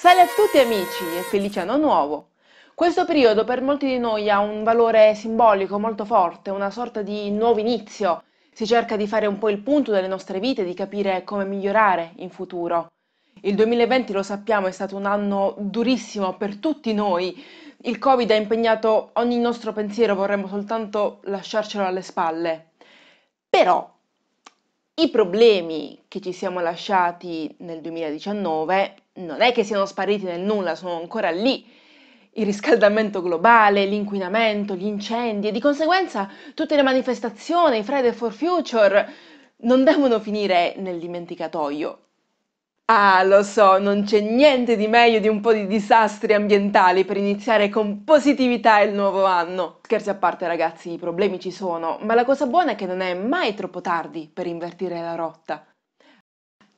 Salve a tutti amici e felice anno nuovo! Questo periodo per molti di noi ha un valore simbolico molto forte, una sorta di nuovo inizio. Si cerca di fare un po' il punto delle nostre vite, di capire come migliorare in futuro. Il 2020, lo sappiamo, è stato un anno durissimo per tutti noi. Il Covid ha impegnato ogni nostro pensiero, vorremmo soltanto lasciarcelo alle spalle. Però i problemi che ci siamo lasciati nel 2019 non è che siano spariti nel nulla, sono ancora lì. Il riscaldamento globale, l'inquinamento, gli incendi e di conseguenza tutte le manifestazioni, i Friday for Future, non devono finire nel dimenticatoio. Ah, lo so, non c'è niente di meglio di un po' di disastri ambientali per iniziare con positività il nuovo anno. Scherzi a parte ragazzi, i problemi ci sono, ma la cosa buona è che non è mai troppo tardi per invertire la rotta.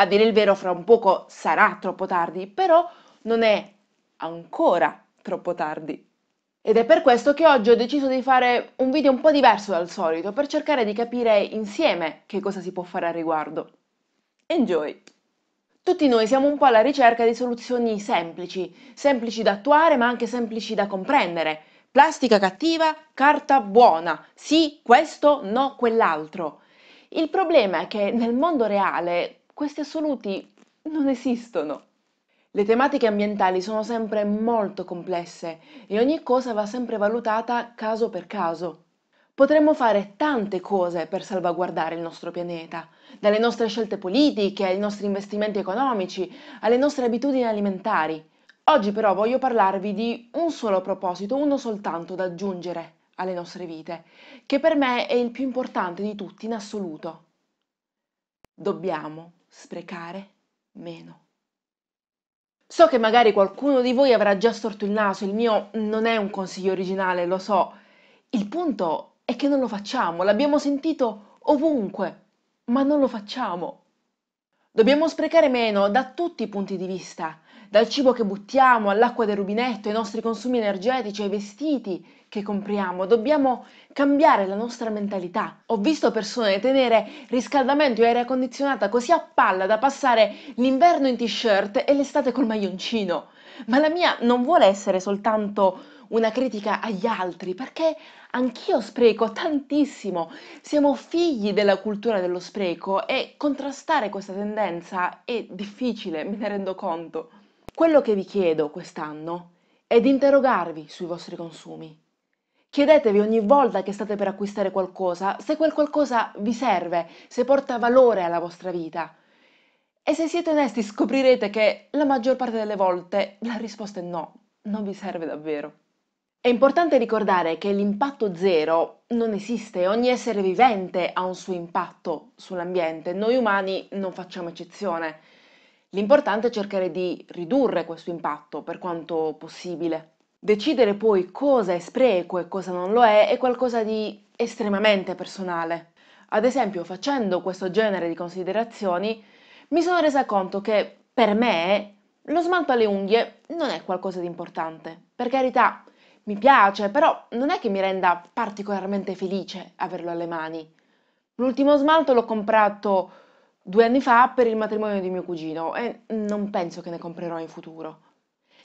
A dire il vero, fra un poco sarà troppo tardi, però non è ancora troppo tardi. Ed è per questo che oggi ho deciso di fare un video un po' diverso dal solito, per cercare di capire insieme che cosa si può fare a riguardo. Enjoy! Tutti noi siamo un po' alla ricerca di soluzioni semplici, semplici da attuare ma anche semplici da comprendere. Plastica cattiva, carta buona, sì questo, no quell'altro. Il problema è che nel mondo reale questi assoluti non esistono. Le tematiche ambientali sono sempre molto complesse e ogni cosa va sempre valutata caso per caso. Potremmo fare tante cose per salvaguardare il nostro pianeta, dalle nostre scelte politiche, ai nostri investimenti economici, alle nostre abitudini alimentari. Oggi però voglio parlarvi di un solo proposito, uno soltanto da aggiungere alle nostre vite, che per me è il più importante di tutti in assoluto. Dobbiamo sprecare meno. So che magari qualcuno di voi avrà già storto il naso, il mio non è un consiglio originale, lo so. Il punto è che non lo facciamo, l'abbiamo sentito ovunque, ma non lo facciamo. Dobbiamo sprecare meno da tutti i punti di vista, dal cibo che buttiamo, all'acqua del rubinetto, ai nostri consumi energetici, ai vestiti che compriamo. Dobbiamo cambiare la nostra mentalità. Ho visto persone tenere riscaldamento e aria condizionata così a palla da passare l'inverno in t-shirt e l'estate col maglioncino. Ma la mia non vuole essere soltanto una critica agli altri, perché anch'io spreco tantissimo. Siamo figli della cultura dello spreco e contrastare questa tendenza è difficile, me ne rendo conto. Quello che vi chiedo quest'anno è di interrogarvi sui vostri consumi. Chiedetevi ogni volta che state per acquistare qualcosa se quel qualcosa vi serve, se porta valore alla vostra vita. E se siete onesti scoprirete che la maggior parte delle volte la risposta è no, non vi serve davvero. È importante ricordare che l'impatto zero non esiste, ogni essere vivente ha un suo impatto sull'ambiente, noi umani non facciamo eccezione. L'importante è cercare di ridurre questo impatto per quanto possibile. Decidere poi cosa è spreco e cosa non lo è è qualcosa di estremamente personale. Ad esempio, facendo questo genere di considerazioni, mi sono resa conto che per me lo smalto alle unghie non è qualcosa di importante. Per carità, mi piace, però non è che mi renda particolarmente felice averlo alle mani. L'ultimo smalto l'ho comprato due anni fa per il matrimonio di mio cugino e non penso che ne comprerò in futuro.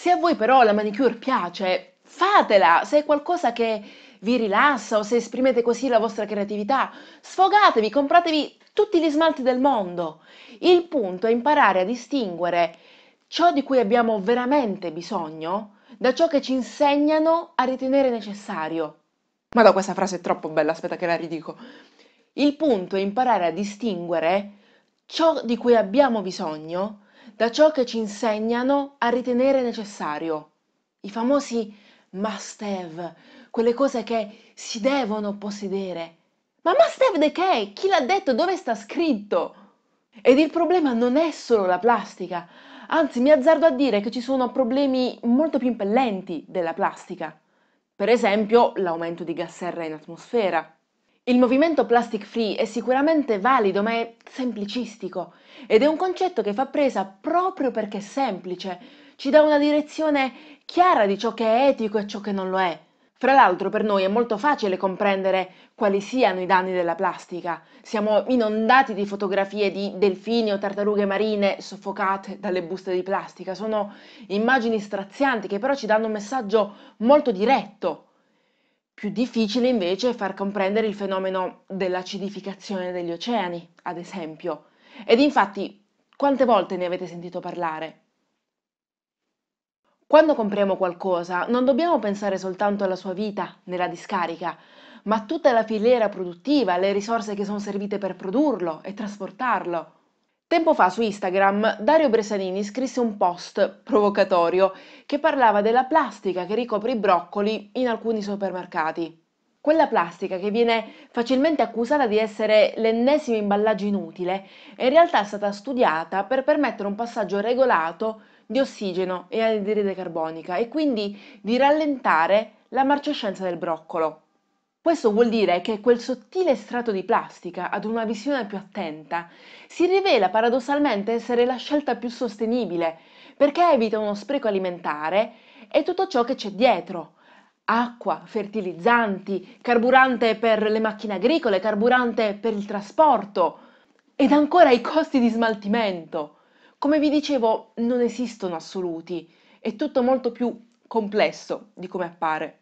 Se a voi però la manicure piace, fatela! Se è qualcosa che vi rilassa o se esprimete così la vostra creatività, sfogatevi, compratevi tutti gli smalti del mondo. Il punto è imparare a distinguere ciò di cui abbiamo veramente bisogno da ciò che ci insegnano a ritenere necessario. Ma no, questa frase è troppo bella, aspetta che la ridico. Il punto è imparare a distinguere ciò di cui abbiamo bisogno da ciò che ci insegnano a ritenere necessario. I famosi must have, quelle cose che si devono possedere. Ma must have di che? Chi l'ha detto? Dove sta scritto? Ed il problema non è solo la plastica, Anzi, mi azzardo a dire che ci sono problemi molto più impellenti della plastica. Per esempio, l'aumento di gas serra in atmosfera. Il movimento plastic free è sicuramente valido, ma è semplicistico ed è un concetto che fa presa proprio perché è semplice, ci dà una direzione chiara di ciò che è etico e ciò che non lo è. Fra l'altro per noi è molto facile comprendere quali siano i danni della plastica. Siamo inondati di fotografie di delfini o tartarughe marine soffocate dalle buste di plastica. Sono immagini strazianti che però ci danno un messaggio molto diretto. Più difficile invece è far comprendere il fenomeno dell'acidificazione degli oceani, ad esempio. Ed infatti, quante volte ne avete sentito parlare? Quando compriamo qualcosa non dobbiamo pensare soltanto alla sua vita nella discarica, ma a tutta la filiera produttiva, alle risorse che sono servite per produrlo e trasportarlo. Tempo fa su Instagram Dario Bresanini scrisse un post provocatorio che parlava della plastica che ricopre i broccoli in alcuni supermercati. Quella plastica che viene facilmente accusata di essere l'ennesimo imballaggio inutile è in realtà stata studiata per permettere un passaggio regolato di ossigeno e anidride carbonica e quindi di rallentare la marcescenza del broccolo. Questo vuol dire che quel sottile strato di plastica, ad una visione più attenta, si rivela paradossalmente essere la scelta più sostenibile, perché evita uno spreco alimentare e tutto ciò che c'è dietro. Acqua, fertilizzanti, carburante per le macchine agricole, carburante per il trasporto ed ancora i costi di smaltimento. Come vi dicevo, non esistono assoluti, è tutto molto più complesso di come appare.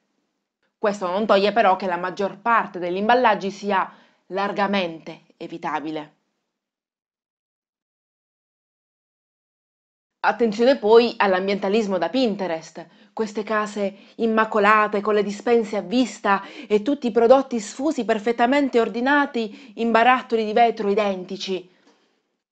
Questo non toglie però che la maggior parte degli imballaggi sia largamente evitabile. Attenzione poi all'ambientalismo da Pinterest, queste case immacolate con le dispense a vista e tutti i prodotti sfusi perfettamente ordinati in barattoli di vetro identici.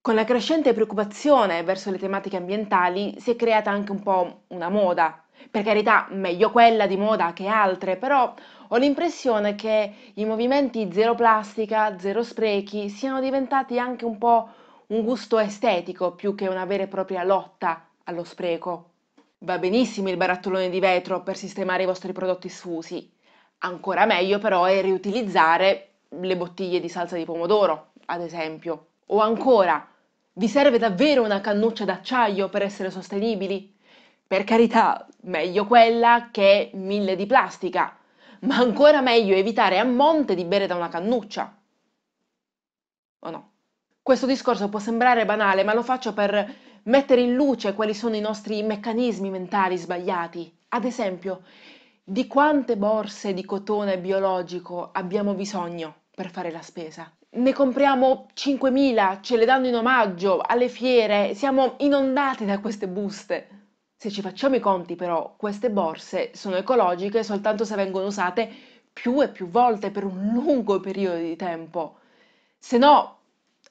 Con la crescente preoccupazione verso le tematiche ambientali si è creata anche un po' una moda. Per carità, meglio quella di moda che altre, però ho l'impressione che i movimenti zero plastica, zero sprechi siano diventati anche un po' un gusto estetico più che una vera e propria lotta allo spreco. Va benissimo il barattolone di vetro per sistemare i vostri prodotti sfusi. Ancora meglio però è riutilizzare le bottiglie di salsa di pomodoro, ad esempio. O ancora, vi serve davvero una cannuccia d'acciaio per essere sostenibili? Per carità, meglio quella che mille di plastica, ma ancora meglio evitare a monte di bere da una cannuccia. O no? Questo discorso può sembrare banale, ma lo faccio per mettere in luce quali sono i nostri meccanismi mentali sbagliati. Ad esempio, di quante borse di cotone biologico abbiamo bisogno per fare la spesa? ne compriamo 5.000, ce le danno in omaggio alle fiere, siamo inondati da queste buste. Se ci facciamo i conti però, queste borse sono ecologiche soltanto se vengono usate più e più volte per un lungo periodo di tempo. Se no,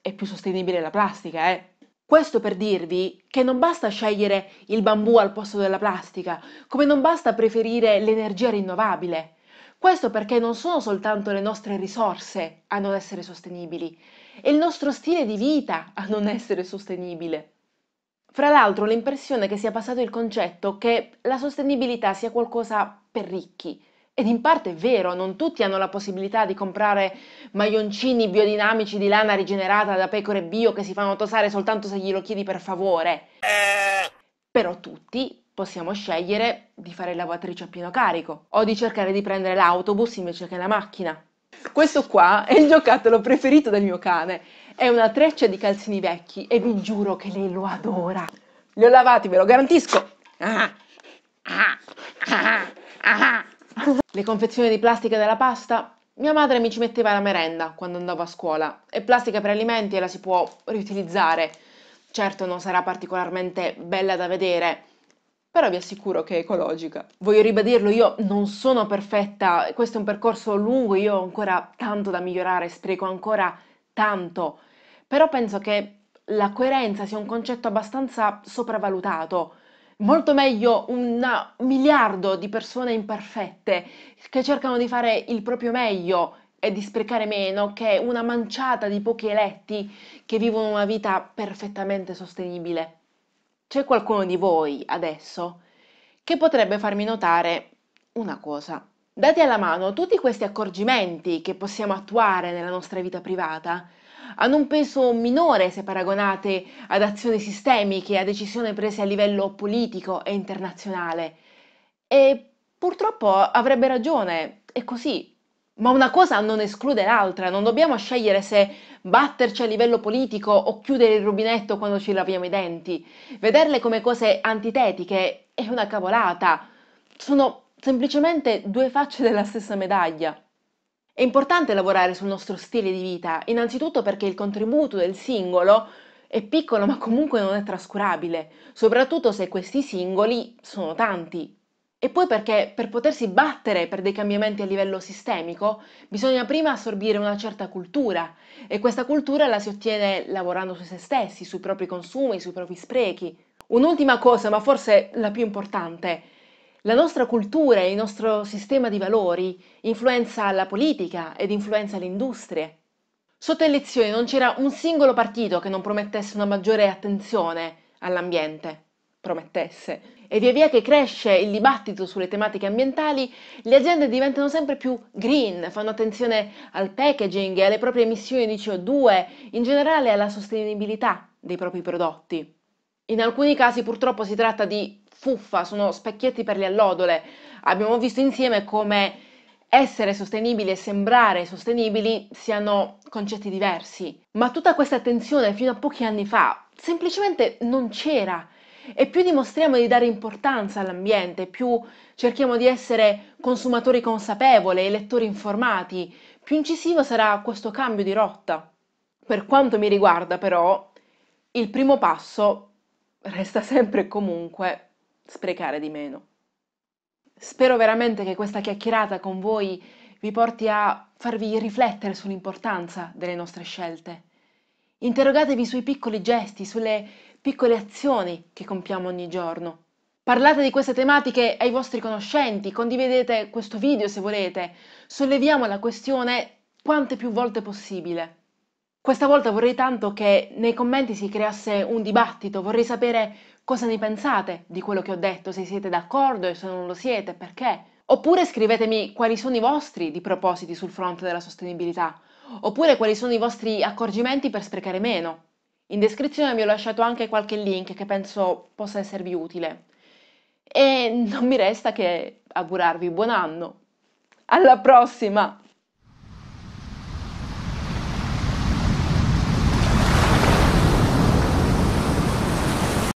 è più sostenibile la plastica, eh? Questo per dirvi che non basta scegliere il bambù al posto della plastica, come non basta preferire l'energia rinnovabile. Questo perché non sono soltanto le nostre risorse a non essere sostenibili, è il nostro stile di vita a non essere sostenibile. Fra l'altro ho l'impressione che sia passato il concetto che la sostenibilità sia qualcosa per ricchi. Ed in parte è vero, non tutti hanno la possibilità di comprare maglioncini biodinamici di lana rigenerata da pecore bio che si fanno tosare soltanto se glielo chiedi per favore. Però tutti possiamo scegliere di fare lavatrice a pieno carico o di cercare di prendere l'autobus invece che la macchina. Questo qua è il giocattolo preferito del mio cane. È una treccia di calzini vecchi e vi giuro che lei lo adora. Li ho lavati, ve lo garantisco. Le confezioni di plastica della pasta? Mia madre mi ci metteva la merenda quando andavo a scuola e plastica per alimenti la si può riutilizzare. Certo non sarà particolarmente bella da vedere, però vi assicuro che è ecologica. Voglio ribadirlo, io non sono perfetta, questo è un percorso lungo, io ho ancora tanto da migliorare, spreco ancora tanto, però penso che la coerenza sia un concetto abbastanza sopravvalutato. Molto meglio un miliardo di persone imperfette che cercano di fare il proprio meglio e di sprecare meno che una manciata di pochi eletti che vivono una vita perfettamente sostenibile. C'è qualcuno di voi adesso che potrebbe farmi notare una cosa. Dati alla mano, tutti questi accorgimenti che possiamo attuare nella nostra vita privata hanno un peso minore se paragonate ad azioni sistemiche, a decisioni prese a livello politico e internazionale. E Purtroppo avrebbe ragione, è così. Ma una cosa non esclude l'altra, non dobbiamo scegliere se batterci a livello politico o chiudere il rubinetto quando ci laviamo i denti. Vederle come cose antitetiche è una cavolata. Sono semplicemente due facce della stessa medaglia. È importante lavorare sul nostro stile di vita, innanzitutto perché il contributo del singolo è piccolo ma comunque non è trascurabile, soprattutto se questi singoli sono tanti. E poi perché per potersi battere per dei cambiamenti a livello sistemico bisogna prima assorbire una certa cultura e questa cultura la si ottiene lavorando su se stessi, sui propri consumi, sui propri sprechi. Un'ultima cosa, ma forse la più importante, la nostra cultura e il nostro sistema di valori influenza la politica ed influenza le industrie. Sotto elezioni non c'era un singolo partito che non promettesse una maggiore attenzione all'ambiente, promettesse. E via via che cresce il dibattito sulle tematiche ambientali, le aziende diventano sempre più green, fanno attenzione al packaging alle proprie emissioni di CO2, in generale alla sostenibilità dei propri prodotti. In alcuni casi purtroppo si tratta di fuffa, sono specchietti per le allodole. Abbiamo visto insieme come essere sostenibili e sembrare sostenibili siano concetti diversi. Ma tutta questa attenzione fino a pochi anni fa semplicemente non c'era. E più dimostriamo di dare importanza all'ambiente, più cerchiamo di essere consumatori consapevoli e lettori informati, più incisivo sarà questo cambio di rotta. Per quanto mi riguarda, però, il primo passo resta sempre e comunque sprecare di meno. Spero veramente che questa chiacchierata con voi vi porti a farvi riflettere sull'importanza delle nostre scelte. Interrogatevi sui piccoli gesti, sulle piccole azioni che compiamo ogni giorno. Parlate di queste tematiche ai vostri conoscenti, condividete questo video se volete, solleviamo la questione quante più volte possibile. Questa volta vorrei tanto che nei commenti si creasse un dibattito, vorrei sapere cosa ne pensate di quello che ho detto, se siete d'accordo e se non lo siete, perché. Oppure scrivetemi quali sono i vostri di propositi sul fronte della sostenibilità, oppure quali sono i vostri accorgimenti per sprecare meno. In descrizione vi ho lasciato anche qualche link che penso possa esservi utile. E non mi resta che augurarvi buon anno. Alla prossima!